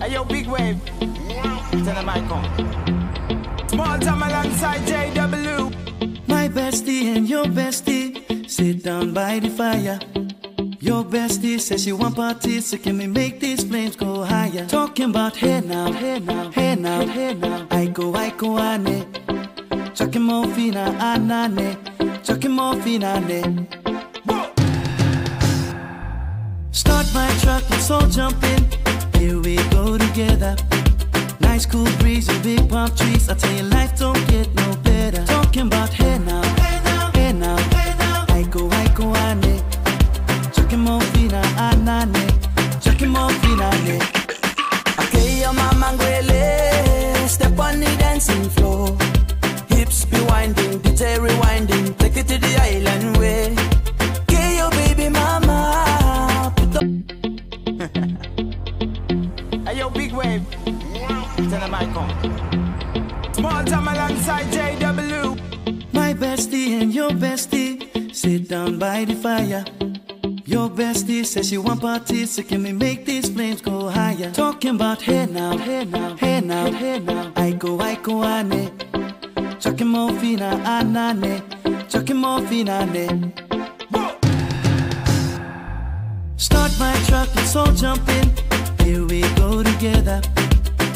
hey yo, big wave. Tell them I come. Small time alongside JW. My bestie and your bestie sit down by the fire. Your bestie says she want parties, so can we make these flames go higher? Talking about hey now, hey now, hey now, hey now. I go, I go, ane. Chucking more fina, anane. Chucking more fina, ane. Start my truck, let's all jump in. Here we go together. Nice cool breeze and big palm trees. I tell you, life don't get no better. Talking about hey now, hey now, hey now, hey now. I go, I go, ane. Chucking more fina, anane. Chucking more fina, ane. Okay, your mama Tell them I come. Small time alongside JW. My bestie and your bestie sit down by the fire. Your bestie says she want parties, so can we make these flames go higher? Talking about hey now, hey now, hey now, hey now. I go, I go, ane. Chucking more fina, anane. Chucking more fina, ane. Ah, Start my truck, let's all jump in. Here we together.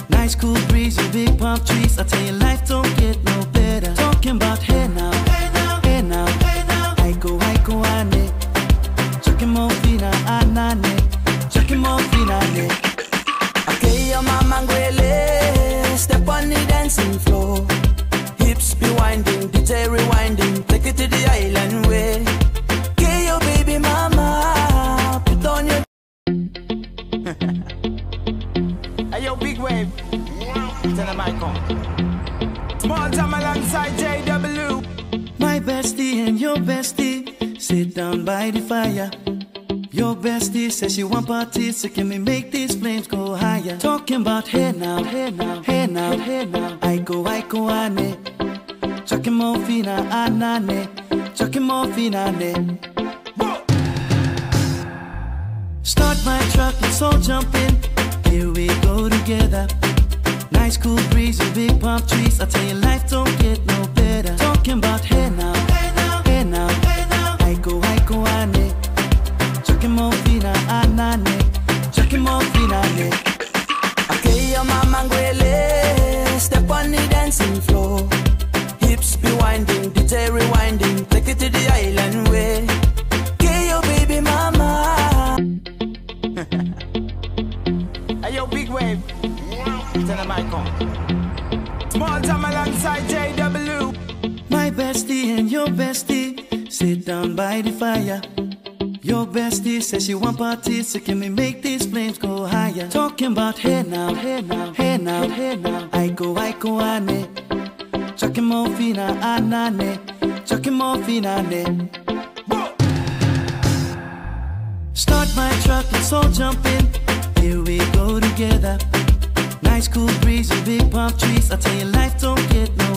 Nice cool breeze and big palm trees. I tell you, life don't get no better. Talking about hey now, hey now, hey now, hey now. I go, I go, ane. Chucking more fina, anane. Chucking more fina, ane. Okay, your mama ngwele. Step on the dancing floor. Hips be winding, DJ rewinding. Wave. Tell them I come. Small time alongside JW. My bestie and your bestie sit down by the fire. Your bestie says she want parties, so can we make these flames go higher? Talking about hey now, hey now, hey now, hey now. I go, I go, ane. Chucking more fina, anane. Chucking more fina, ane. Ah, Start my truck, let's all jump in. Here we together. Nice cool breeze and big palm trees. I tell you, life don't get no better. Talking about hey now, hey now, hey now, hey now. I go, I go, ane. Chucking Tell them I come. Small time alongside JW. My bestie and your bestie sit down by the fire. Your bestie says she want parties, so can we make these flames go higher? Talking about hey now, hey now, hey now, hey now. I go, I go, ane. Chucking more fina, anane. Chucking more fina, ane. Ah, Start my truck, let's all jump in. Here we go together. Nice cool breeze and big palm trees. I tell you, life don't get no